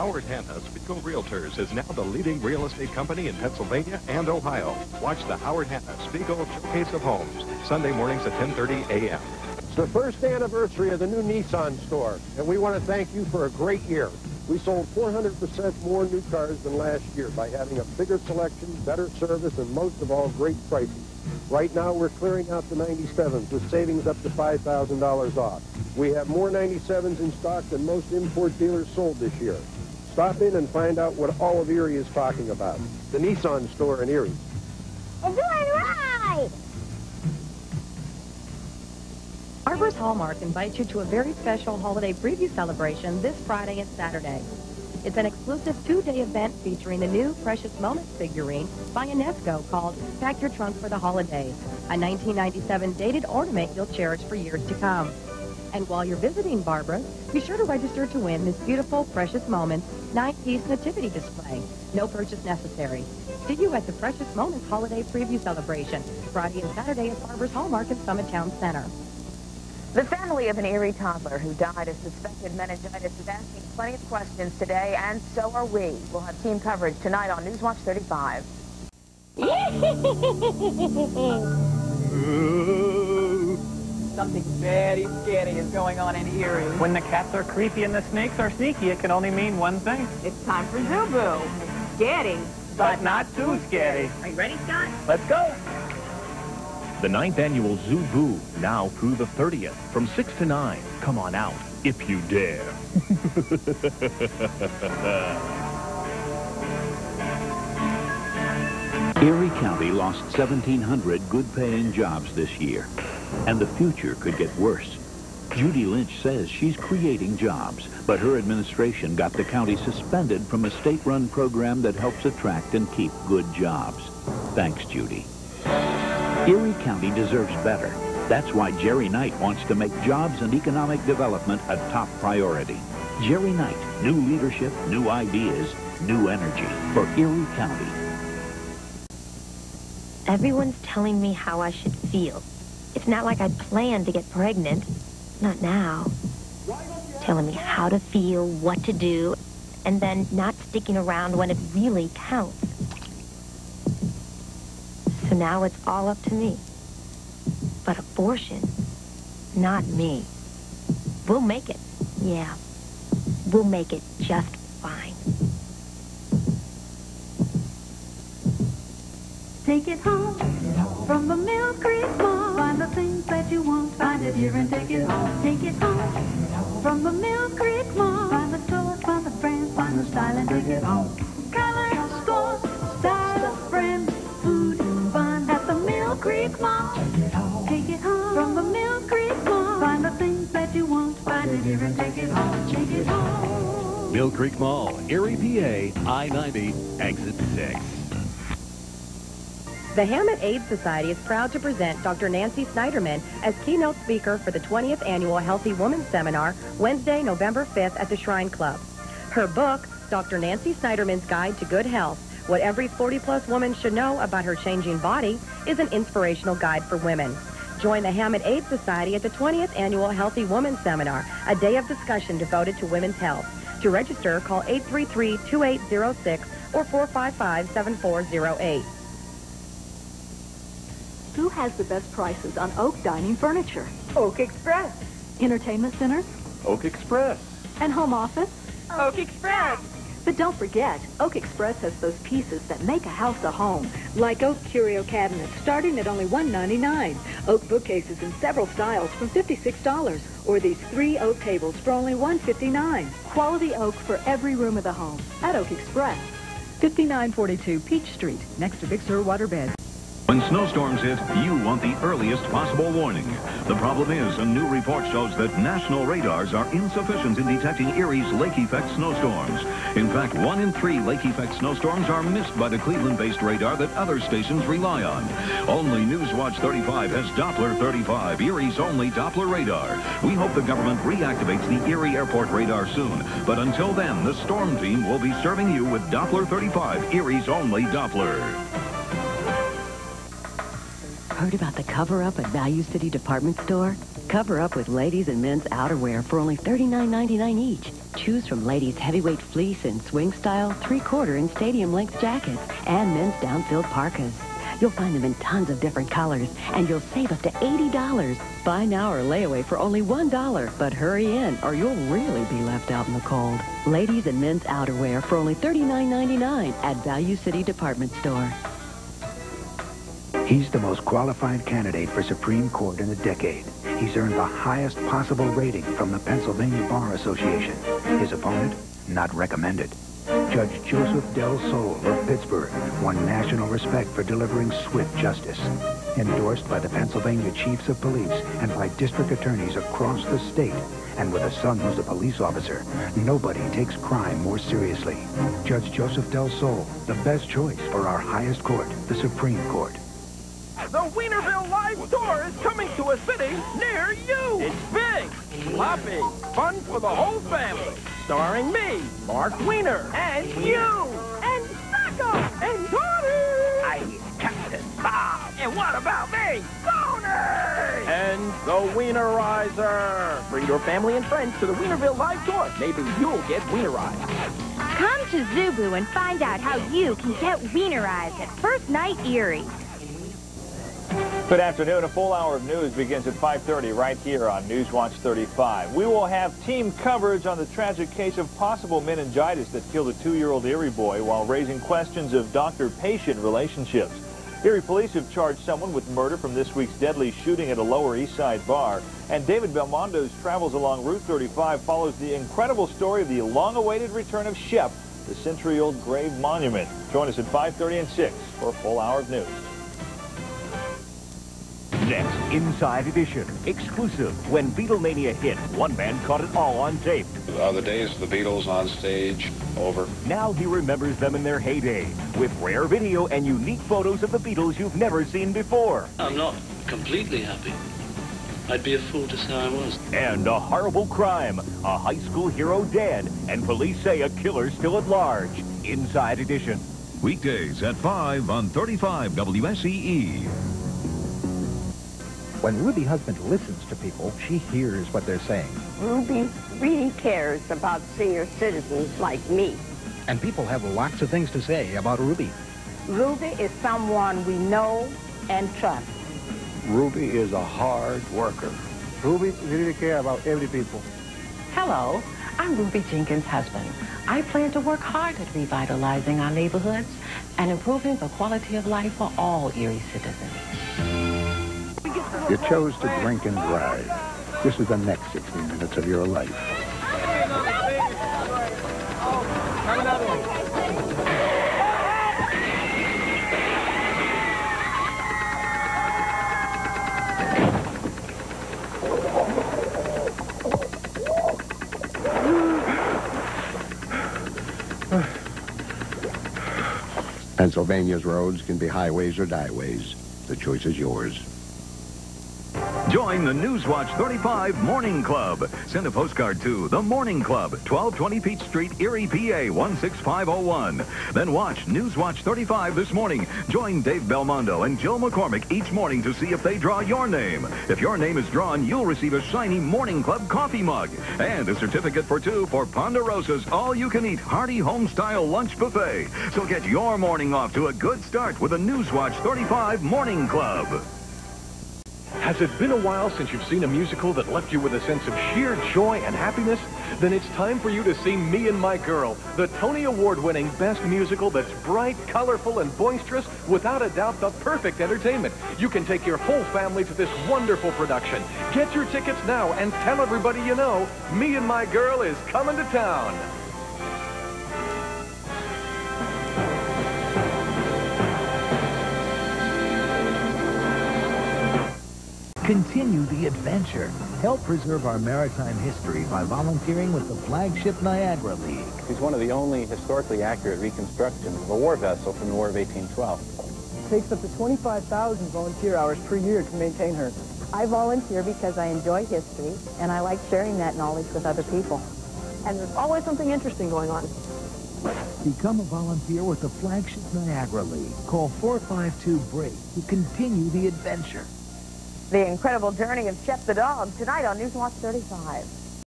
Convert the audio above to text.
Howard Hanna, Spiegel Realtors, is now the leading real estate company in Pennsylvania and Ohio. Watch the Howard Hanna Spiegel Showcase of Homes, Sunday mornings at 10.30 a.m. It's the first anniversary of the new Nissan store, and we want to thank you for a great year. We sold 400% more new cars than last year by having a bigger selection, better service, and most of all, great prices. Right now, we're clearing out the 97s with savings up to $5,000 off. We have more 97s in stock than most import dealers sold this year. Stop in and find out what all of Erie is talking about. The Nissan store in Erie. We're doing right! Arbor's Hallmark invites you to a very special holiday preview celebration this Friday and Saturday. It's an exclusive two-day event featuring the new Precious Moments figurine by Enesco called Pack Your Trunk for the Holidays, a 1997 dated ornament you'll cherish for years to come. And while you're visiting Barbara, be sure to register to win this beautiful Precious Moments nine-piece nativity display. No purchase necessary. See you at the Precious Moments Holiday Preview Celebration, Friday and Saturday at Barbara's Hallmark in Summit Town Center. The family of an Erie toddler who died of suspected meningitis is asking plenty of questions today, and so are we. We'll have team coverage tonight on Newswatch 35. Something very scary is going on in Erie. When the cats are creepy and the snakes are sneaky, it can only mean one thing. It's time for Zoo Boo. Scary, But not too scary. Are you ready, Scott? Let's go. The ninth annual Zoo Boo, now through the 30th, from 6 to 9. Come on out, if you dare. Erie County lost 1,700 good-paying jobs this year, and the future could get worse. Judy Lynch says she's creating jobs, but her administration got the county suspended from a state-run program that helps attract and keep good jobs. Thanks, Judy. Erie County deserves better. That's why Jerry Knight wants to make jobs and economic development a top priority. Jerry Knight, new leadership, new ideas, new energy for Erie County. Everyone's telling me how I should feel. It's not like I planned to get pregnant. Not now. Telling me how to feel, what to do, and then not sticking around when it really counts. So now it's all up to me. But abortion, not me. We'll make it. Yeah. We'll make it just fine. Take it home from the Mill Creek Mall. Find the things that you want. Find it here and take it home. Take it home from the Mill Creek Mall. Find the stores, find the brands, find the style and take it home. Color, scores, style, friends, food, fun at the Mill Creek Mall. Take it home from the Mill Creek Mall. Find the things that you want. Find it here and take it home. Take it home. Mill Creek Mall, Erie, PA, I-90, exit 6. The Hamot AIDS Society is proud to present Dr. Nancy Snyderman as keynote speaker for the 20th annual Healthy Woman Seminar, Wednesday, November 5th at the Shrine Club. Her book, Dr. Nancy Snyderman's Guide to Good Health, What Every 40-plus Woman Should Know About Her Changing Body, is an inspirational guide for women. Join the Hamot AIDS Society at the 20th annual Healthy Woman Seminar, a day of discussion devoted to women's health. To register, call 833-2806 or 455-7408. Who has the best prices on oak dining furniture? Oak Express. Entertainment centers? Oak Express. And home office? Oak Express. But don't forget, Oak Express has those pieces that make a house a home, like oak curio cabinets starting at only $1.99, oak bookcases in several styles from $56, or these three oak tables for only 159. Quality oak for every room of the home at Oak Express. 5942 Peach Street, next to Big Sur Waterbed. When snowstorms hit, you want the earliest possible warning. The problem is, a new report shows that national radars are insufficient in detecting Erie's lake effect snowstorms. In fact, one in three lake effect snowstorms are missed by the Cleveland-based radar that other stations rely on. Only Newswatch 35 has Doppler 35, Erie's only Doppler radar. We hope the government reactivates the Erie Airport radar soon. But until then, the storm team will be serving you with Doppler 35, Erie's only Doppler. Heard about the cover-up at Value City Department Store? Cover up with ladies and men's outerwear for only $39.99 each. Choose from ladies' heavyweight fleece and swing style, three-quarter and stadium-length jackets, and men's down-filled parkas. You'll find them in tons of different colors, and you'll save up to $80. Buy now or layaway for only $1. But hurry in, or you'll really be left out in the cold. Ladies and men's outerwear for only $39.99 at Value City Department Store. He's the most qualified candidate for Supreme Court in a decade. He's earned the highest possible rating from the Pennsylvania Bar Association. His opponent, not recommended. Judge Joseph Del Sole of Pittsburgh won national respect for delivering swift justice. Endorsed by the Pennsylvania Chiefs of Police and by district attorneys across the state. And with a son who's a police officer, nobody takes crime more seriously. Judge Joseph Del Sole, the best choice for our highest court, the Supreme Court. The Weinerville Live Tour is coming to a city near you. It's big, floppy, fun for the whole family. Starring me, Marc Weiner, and you, and Socko, and Tony. I'm Captain Bob. And what about me, Tony? And the Weinerizer. Bring your family and friends to the Weinerville Live Tour. Maybe you'll get Weinerized. Come to Zubu and find out how you can get weinerized at First Night Erie. Good afternoon. A full hour of news begins at 5.30 right here on Newswatch 35. We will have team coverage on the tragic case of possible meningitis that killed a two-year-old Erie boy while raising questions of doctor-patient relationships. Erie police have charged someone with murder from this week's deadly shooting at a Lower East Side bar. And David Belmondo's travels along Route 35 follows the incredible story of the long-awaited return of Shep, the century-old grave monument. Join us at 5.30 and 6 for a full hour of news. Next, Inside Edition. Exclusive. When Beatlemania hit, one man caught it all on tape. Are the days of the Beatles on stage over? Now he remembers them in their heyday, with rare video and unique photos of the Beatles you've never seen before. I'm not completely happy. I'd be a fool to say I was. And a horrible crime. A high school hero dead, and police say a killer still at large. Inside Edition. Weekdays at 5 on 35 WSEE. When Ruby Husband listens to people, she hears what they're saying. Ruby really cares about senior citizens like me. And people have lots of things to say about Ruby. Ruby is someone we know and trust. Ruby is a hard worker. Ruby really cares about every people. Hello, I'm Ruby Jenkins' husband. I plan to work hard at revitalizing our neighborhoods and improving the quality of life for all Erie citizens. You chose to drink and drive. This is the next 60 minutes of your life. Pennsylvania's roads can be highways or dieways. The choice is yours. Join the Newswatch 35 Morning Club. Send a postcard to The Morning Club, 1220 Peach Street, Erie, PA 16501. Then watch Newswatch 35 this morning. Join Dave Belmondo and Jill McCormick each morning to see if they draw your name. If your name is drawn, you'll receive a shiny Morning Club coffee mug and a certificate for two for Ponderosa's all-you-can-eat hearty home-style lunch buffet. So get your morning off to a good start with a Newswatch 35 Morning Club. Has it been a while since you've seen a musical that left you with a sense of sheer joy and happiness? Then it's time for you to see Me and My Girl, the Tony Award-winning best musical that's bright, colorful, and boisterous, without a doubt the perfect entertainment. You can take your whole family to this wonderful production. Get your tickets now and tell everybody you know, Me and My Girl is coming to town. Continue the adventure. Help preserve our maritime history by volunteering with the flagship Niagara League. She's one of the only historically accurate reconstructions of a war vessel from the War of 1812. It takes up to 25,000 volunteer hours per year to maintain her. I volunteer because I enjoy history, and I like sharing that knowledge with other people. And there's always something interesting going on. Become a volunteer with the flagship Niagara League. Call 452-BREAK to continue the adventure. The incredible journey of Shep the dog tonight on Newswatch 35.